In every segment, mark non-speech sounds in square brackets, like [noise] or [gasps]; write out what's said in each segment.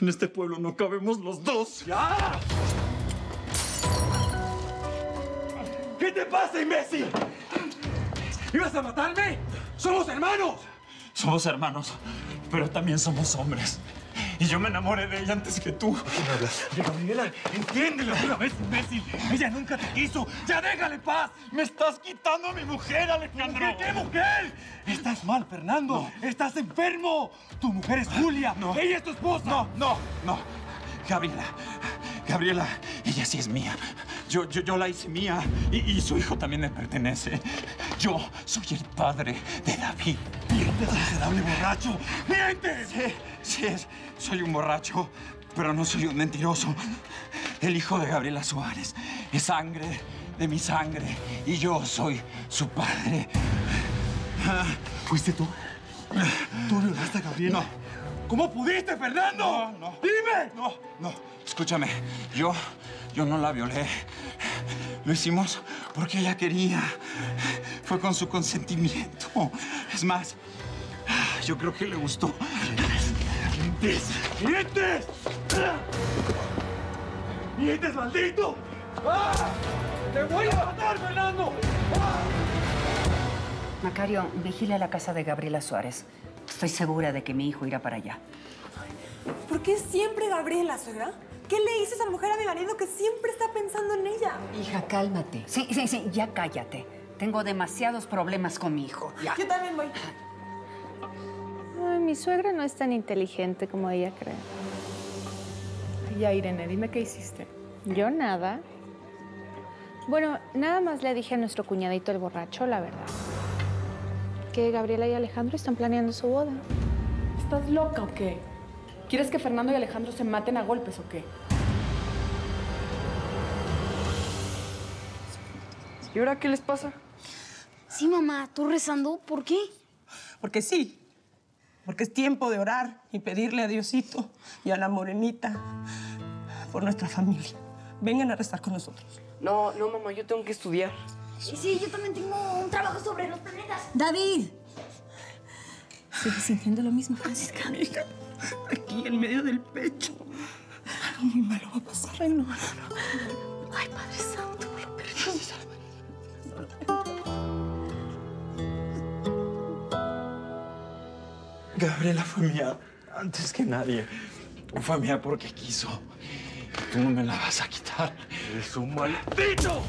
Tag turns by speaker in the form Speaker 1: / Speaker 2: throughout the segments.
Speaker 1: En este pueblo no cabemos los dos.
Speaker 2: ¡Ya! ¿Qué te pasa, imbécil? ¿Ibas a matarme? ¡Somos hermanos!
Speaker 1: Somos hermanos, pero también somos hombres. Y yo me enamoré de ella antes que tú.
Speaker 2: ¿Qué hablas? Gabriela, entiéndelo una vez, imbécil. Ella nunca te quiso. ¡Ya déjale paz!
Speaker 1: ¡Me estás quitando a mi mujer, Alejandro!
Speaker 2: ¿Mujer qué mujer? Estás mal, Fernando. Estás enfermo. Tu mujer es Julia.
Speaker 1: No.
Speaker 2: Ella es tu esposa.
Speaker 1: No, no, no. Gabriela, Gabriela, ella sí es mía. Yo, yo, yo la hice mía y, y su hijo también me pertenece. Yo soy el padre de David.
Speaker 2: ¡Mientes, miserable borracho! ¡Mientes!
Speaker 1: Sí, sí, es- soy un borracho, pero no soy un mentiroso. El hijo de Gabriela Suárez es sangre de mi sangre y yo soy su padre.
Speaker 2: ¿Fuiste tú? ¿Tú violaste a Gabriela?
Speaker 1: No.
Speaker 2: ¿Cómo pudiste, Fernando?
Speaker 1: No, no.
Speaker 2: ¡Dime!
Speaker 1: No, no, escúchame, yo, yo no la violé. Lo hicimos porque ella quería. Fue con su consentimiento. Es más, yo creo que le gustó.
Speaker 2: ¡Mientes! ¡Mientes! ¡Mientes, maldito! ¡Ah! ¡Te voy a matar, Fernando!
Speaker 3: Macario, vigila la casa de Gabriela Suárez. Estoy segura de que mi hijo irá para allá.
Speaker 4: ¿Por qué siempre Gabriela, suegra? ¿Qué le hizo esa mujer a mi marido que siempre está pensando en ella?
Speaker 3: Hija, cálmate. Sí, sí, sí, ya cállate. Tengo demasiados problemas con mi hijo. Ya.
Speaker 4: Yo también voy.
Speaker 5: Ay, mi suegra no es tan inteligente como ella cree.
Speaker 6: Ya, Irene, dime qué hiciste.
Speaker 5: Yo nada. Bueno, nada más le dije a nuestro cuñadito el borracho, la verdad. Que Gabriela y Alejandro están planeando su boda.
Speaker 6: ¿Estás loca o qué? ¿Quieres que Fernando y Alejandro se maten a golpes o qué? ¿Y ahora qué les pasa?
Speaker 7: Sí, mamá, ¿tú rezando? ¿Por qué?
Speaker 8: Porque sí. Porque es tiempo de orar y pedirle a Diosito y a la morenita por nuestra familia. Vengan a rezar con nosotros.
Speaker 6: No, no, mamá, yo tengo que estudiar.
Speaker 7: Sí, sí, yo también tengo un trabajo sobre los planetas.
Speaker 4: David,
Speaker 8: ¿Sigues sintiendo lo mismo, Francisca? Hija, aquí en medio del pecho. Algo muy malo va a pasar. Ay, no, no, no.
Speaker 7: Ay, Padre Santo, lo perdones.
Speaker 1: Gabriela fue mía antes que nadie. Fue mía porque quiso. Tú no me la vas a quitar.
Speaker 2: ¡Eres un maldito!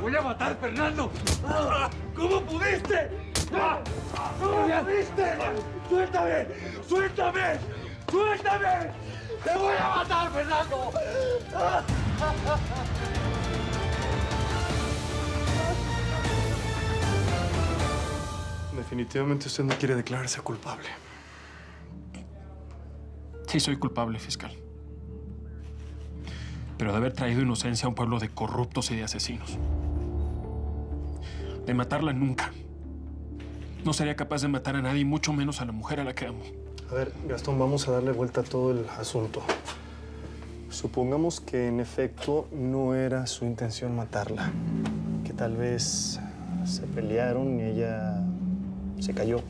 Speaker 2: ¡Voy a matar, Fernando! ¿Cómo pudiste? ¿Cómo pudiste? ¡Suéltame! ¡Suéltame! ¡Suéltame! ¡Te voy a matar, Fernando!
Speaker 9: Definitivamente usted no quiere declararse culpable.
Speaker 10: Sí, soy culpable, fiscal. Pero de haber traído inocencia a un pueblo de corruptos y de asesinos. De matarla nunca. No sería capaz de matar a nadie, mucho menos a la mujer a la que amo.
Speaker 9: A ver, Gastón, vamos a darle vuelta a todo el asunto. Supongamos que en efecto no era su intención matarla. Que tal vez se pelearon y ella se cayó.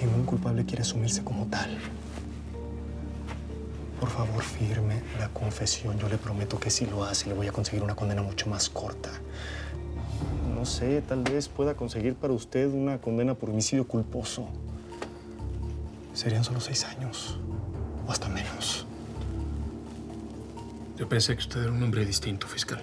Speaker 9: Ningún culpable quiere asumirse como tal. Por favor, firme la confesión. Yo le prometo que si lo hace, le voy a conseguir una condena mucho más corta. No sé, tal vez pueda conseguir para usted una condena por homicidio culposo. Serían solo seis años, o hasta menos.
Speaker 10: Yo pensé que usted era un hombre distinto, fiscal.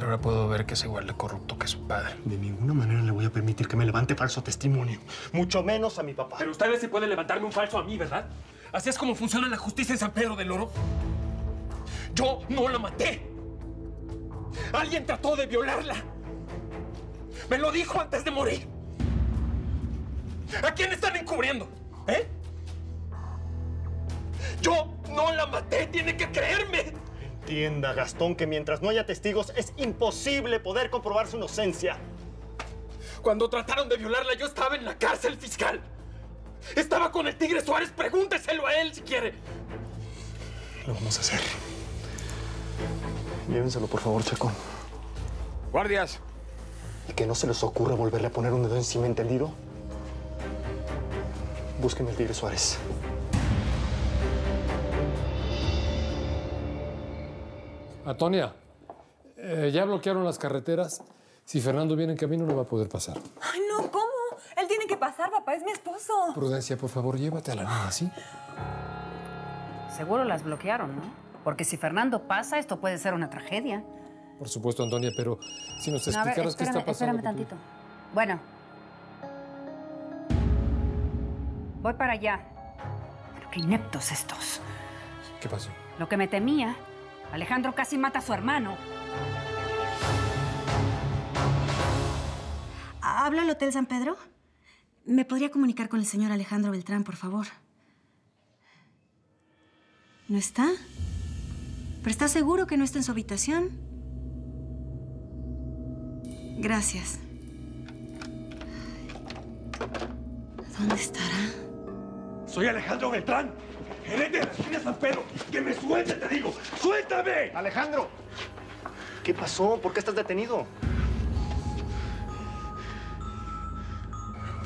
Speaker 10: Ahora puedo ver que es igual de corrupto que su padre.
Speaker 9: De ninguna manera le voy a permitir que me levante falso testimonio. Mucho menos a mi papá.
Speaker 10: Pero ustedes se pueden levantarme un falso a mí, ¿verdad? Así es como funciona la justicia en San Pedro del Oro. Yo no la maté. Alguien trató de violarla. Me lo dijo antes de morir. ¿A quién están encubriendo? ¿Eh? Yo no la maté, tiene que creerme.
Speaker 9: Entienda, Gastón, que mientras no haya testigos es imposible poder comprobar su inocencia.
Speaker 10: Cuando trataron de violarla, yo estaba en la cárcel fiscal. Estaba con el Tigre Suárez, pregúnteselo a él si quiere.
Speaker 9: Lo vamos a hacer. Llévenselo, por favor, Checo.
Speaker 10: Guardias.
Speaker 9: Y que no se les ocurra volverle a poner un dedo encima, ¿entendido? Búsqueme el Tigre Suárez.
Speaker 11: Antonia, eh, ya bloquearon las carreteras. Si Fernando viene en camino, no va a poder pasar.
Speaker 4: Ay, no, ¿cómo? Que pasar, papá, es mi esposo.
Speaker 11: Prudencia, por favor, llévate a la niña, ¿sí?
Speaker 3: Seguro las bloquearon, ¿no? Porque si Fernando pasa, esto puede ser una tragedia.
Speaker 11: Por supuesto, Antonia, pero si nos
Speaker 3: No, a ver,
Speaker 11: explicaras qué está pasando.
Speaker 3: espérame tantito. Bueno. Voy para allá. Pero qué ineptos estos.
Speaker 11: ¿Qué pasó?
Speaker 3: Lo que me temía, Alejandro casi mata a su hermano.
Speaker 12: ¿Habla el Hotel San Pedro? ¿Me podría comunicar con el señor Alejandro Beltrán, por favor? ¿No está? ¿Pero está seguro que no está en su habitación? Gracias. ¿Dónde estará?
Speaker 2: Soy Alejandro Beltrán, gerente de la esquina San Pedro. ¡Que me suelte, te digo! ¡Suéltame!
Speaker 9: Alejandro, ¿qué pasó? ¿Por qué estás detenido?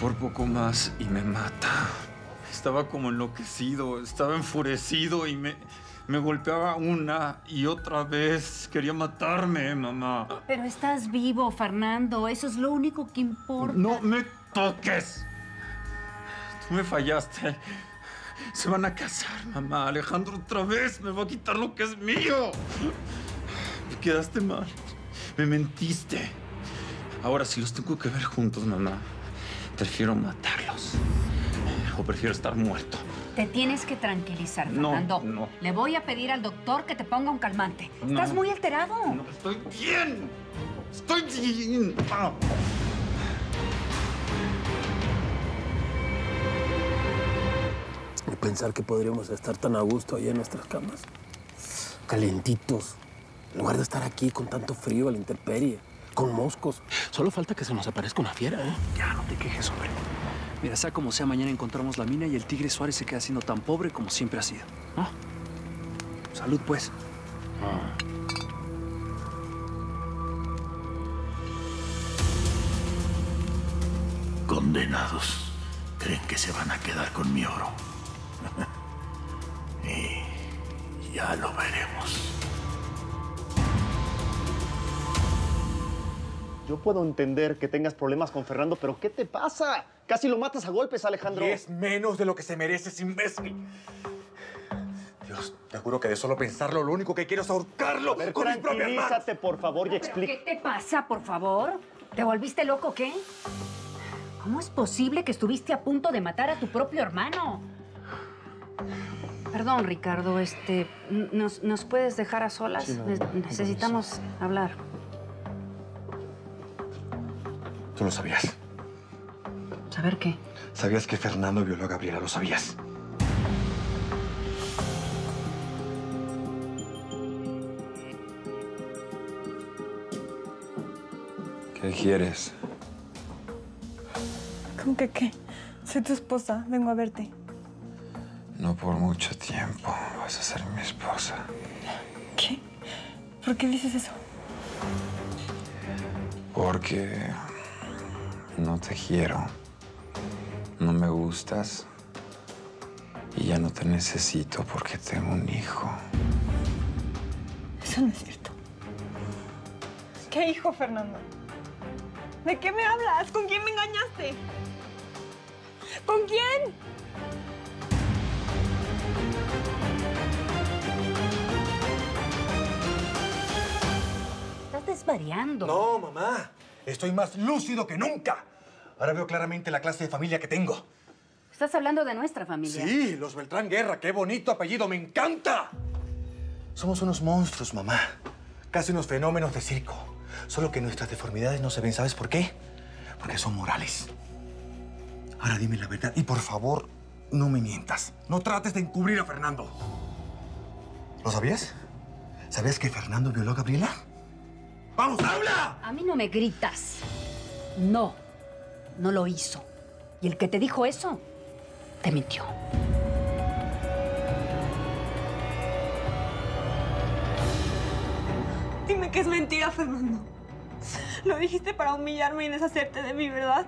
Speaker 1: Por poco más y me mata. Estaba como enloquecido, estaba enfurecido y me, me golpeaba una y otra vez. Quería matarme, mamá.
Speaker 3: Pero estás vivo, Fernando. Eso es lo único que importa.
Speaker 1: No me toques. Tú me fallaste. Se van a casar, mamá. Alejandro otra vez me va a quitar lo que es mío. Me quedaste mal. Me mentiste. Ahora, si los tengo que ver juntos, mamá, prefiero matarlos. O prefiero estar muerto.
Speaker 3: Te tienes que tranquilizar,
Speaker 1: No,
Speaker 3: Fernando.
Speaker 1: no.
Speaker 3: Le voy a pedir al doctor que te ponga un calmante.
Speaker 1: No.
Speaker 3: Estás muy alterado.
Speaker 1: No, estoy bien. Estoy bien. Ah.
Speaker 13: Y pensar que podríamos estar tan a gusto ahí en nuestras camas. Calientitos. En lugar de estar aquí con tanto frío a la intemperie, con moscos. Solo falta que se nos aparezca una fiera, ¿eh?
Speaker 14: Ya, no te quejes, hombre. Mira, sea como sea, mañana encontramos la mina y el Tigre Suárez se queda siendo tan pobre como siempre ha sido. ¿no? Salud, pues.
Speaker 15: Condenados. Creen que se van a quedar con mi oro. [laughs] y ya lo veremos.
Speaker 9: Yo puedo entender que tengas problemas con Fernando, pero ¿qué te pasa? Casi lo matas a golpes, Alejandro.
Speaker 10: Y es menos de lo que se merece ese imbécil. Dios, te juro que de solo pensarlo, lo único que quiero es ahorcarlo
Speaker 9: Pero
Speaker 10: con mis propias manos.
Speaker 9: tranquilízate, por favor, y
Speaker 3: ¿Pero
Speaker 9: explica.
Speaker 3: ¿Qué te pasa, por favor? ¿Te volviste loco o qué? ¿Cómo es posible que estuviste a punto de matar a tu propio hermano? Perdón, Ricardo, este, ¿nos, nos puedes dejar a solas?
Speaker 1: Sí, no,
Speaker 3: Ne-
Speaker 1: no, no,
Speaker 3: Necesitamos hablar.
Speaker 2: Tú lo sabías.
Speaker 3: ¿Saber qué?
Speaker 2: Sabías que Fernando violó a Gabriela, lo sabías.
Speaker 1: ¿Qué quieres?
Speaker 4: ¿Cómo que qué? Soy tu esposa, vengo a verte.
Speaker 1: No por mucho tiempo. Vas a ser mi esposa.
Speaker 4: ¿Qué? ¿Por qué dices eso?
Speaker 1: Porque no te quiero. No me gustas. Y ya no te necesito porque tengo un hijo.
Speaker 4: Eso no es cierto. ¿Qué hijo, Fernando? ¿De qué me hablas? ¿Con quién me engañaste? ¿Con quién?
Speaker 3: Estás desvariando.
Speaker 2: No, mamá. Estoy más lúcido que nunca. Ahora veo claramente la clase de familia que tengo.
Speaker 3: Estás hablando de nuestra familia.
Speaker 2: Sí, los Beltrán Guerra. Qué bonito apellido. Me encanta. Somos unos monstruos, mamá. Casi unos fenómenos de circo. Solo que nuestras deformidades no se ven. ¿Sabes por qué? Porque son morales. Ahora dime la verdad. Y por favor, no me mientas. No trates de encubrir a Fernando. ¿Lo sabías? ¿Sabías que Fernando violó a Gabriela? ¡Vamos, habla!
Speaker 3: A mí no me gritas. No, no lo hizo. Y el que te dijo eso, te mintió.
Speaker 4: Dime que es mentira, Fernando. Lo dijiste para humillarme y deshacerte de mí, ¿verdad?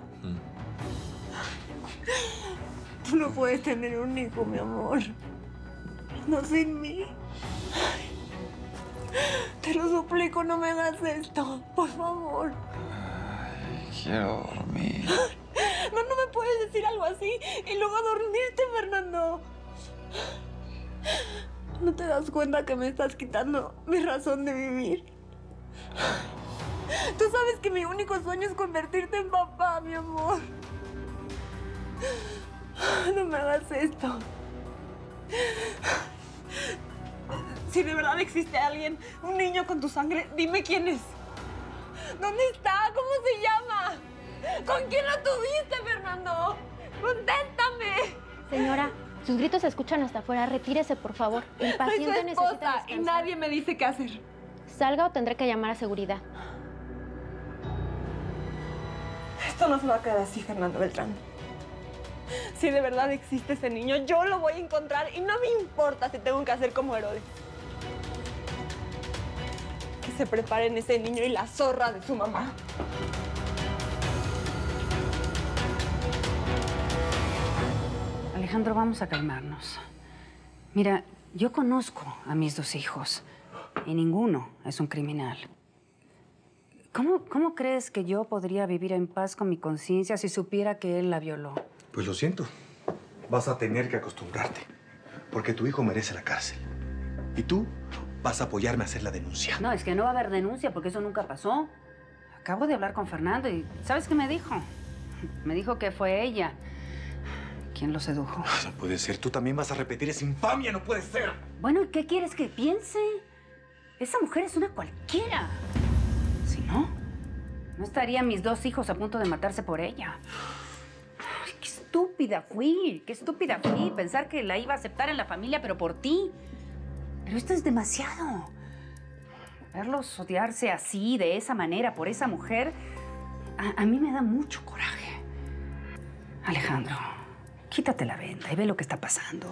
Speaker 4: Tú
Speaker 8: Tú no puedes tener un hijo, mi amor. No sin mí. Te lo suplico, no me hagas esto. Por favor.
Speaker 4: Quiero dormir. [gasps]
Speaker 8: No, no me puedes decir algo así y luego dormirte, Fernando. ¿No te das cuenta que me estás quitando mi razón de vivir? [sighs] Tú sabes que mi único sueño es convertirte en papá, mi amor. [sighs] No me hagas esto. [sighs] Si de verdad existe alguien, un niño con tu sangre, dime quién es. ¿Dónde está? ¿Cómo se llama? ¿Con quién lo tuviste, Fernando? ¡Contéstame!
Speaker 16: Señora, sus gritos se escuchan hasta afuera. Retírese, por favor. El
Speaker 8: Soy
Speaker 16: paciente necesita
Speaker 8: esposa y
Speaker 16: descansar.
Speaker 8: nadie me dice qué hacer.
Speaker 16: Salga o tendré que llamar a seguridad.
Speaker 8: Esto no se va a quedar así, Fernando Beltrán. Si de verdad existe ese niño, yo lo voy a encontrar y no me importa si tengo que hacer como Herodes. Que se preparen ese niño y la zorra de su mamá.
Speaker 3: Alejandro, vamos a calmarnos. Mira, yo conozco a mis dos hijos y ninguno es un criminal. ¿Cómo, cómo crees que yo podría vivir en paz con mi conciencia si supiera que él la violó?
Speaker 2: Pues lo siento. Vas a tener que acostumbrarte. Porque tu hijo merece la cárcel. Y tú vas a apoyarme a hacer la denuncia.
Speaker 3: No, es que no va a haber denuncia porque eso nunca pasó. Acabo de hablar con Fernando y ¿sabes qué me dijo? Me dijo que fue ella quien lo sedujo.
Speaker 2: No puede ser. Tú también vas a repetir esa infamia. No puede ser.
Speaker 3: Bueno, ¿y qué quieres que piense? Esa mujer es una cualquiera. Si no, no estarían mis dos hijos a punto de matarse por ella. Ay, qué estúpida fui, qué estúpida fui. Pensar que la iba a aceptar en la familia, pero por ti. Pero esto es demasiado. Verlos odiarse así, de esa manera, por esa mujer, a, a mí me da mucho coraje. Alejandro, quítate la venda y ve lo que está pasando.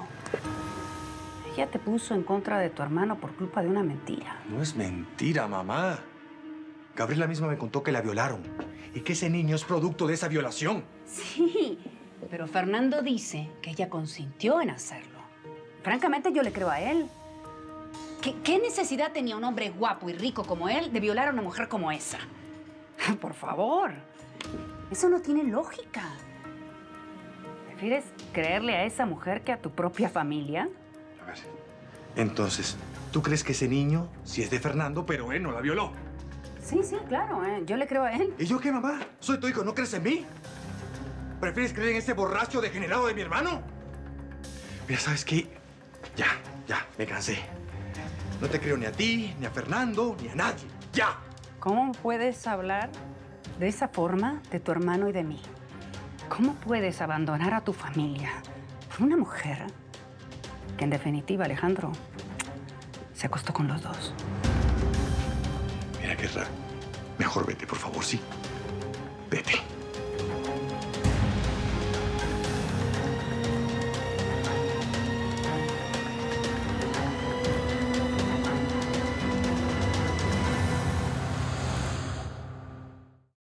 Speaker 3: Ella te puso en contra de tu hermano por culpa de una mentira.
Speaker 2: No es mentira, mamá. Gabriela misma me contó que la violaron. Y que ese niño es producto de esa violación.
Speaker 3: Sí, pero Fernando dice que ella consintió en hacerlo. Francamente, yo le creo a él. ¿Qué, qué necesidad tenía un hombre guapo y rico como él de violar a una mujer como esa? [laughs] Por favor. Eso no tiene lógica. ¿Prefieres creerle a esa mujer que a tu propia familia?
Speaker 2: Entonces, ¿tú crees que ese niño sí es de Fernando, pero él no la violó?
Speaker 3: Sí, sí, claro. ¿eh? Yo le creo a él.
Speaker 2: ¿Y yo qué, mamá? Soy tu hijo, ¿no crees en mí? ¿Prefieres creer en ese borracho degenerado de mi hermano? Mira, ¿sabes qué? Ya, ya, me cansé. No te creo ni a ti, ni a Fernando, ni a nadie. ¡Ya!
Speaker 3: ¿Cómo puedes hablar de esa forma de tu hermano y de mí? ¿Cómo puedes abandonar a tu familia por una mujer que en definitiva, Alejandro, se acostó con los dos?
Speaker 2: Mira, Guerra, mejor vete, por favor, sí. Vete.